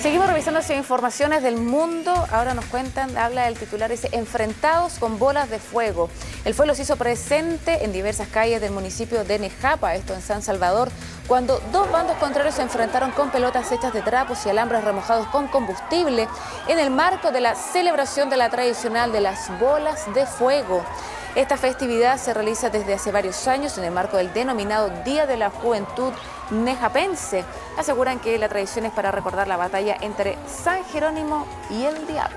Seguimos revisando las informaciones del mundo. Ahora nos cuentan, habla el titular, dice, enfrentados con bolas de fuego. El fuego se hizo presente en diversas calles del municipio de Nejapa, esto en San Salvador, cuando dos bandos contrarios se enfrentaron con pelotas hechas de trapos y alambres remojados con combustible en el marco de la celebración de la tradicional de las bolas de fuego. Esta festividad se realiza desde hace varios años en el marco del denominado Día de la Juventud Nejapense. Aseguran que la tradición es para recordar la batalla entre San Jerónimo y el Diablo.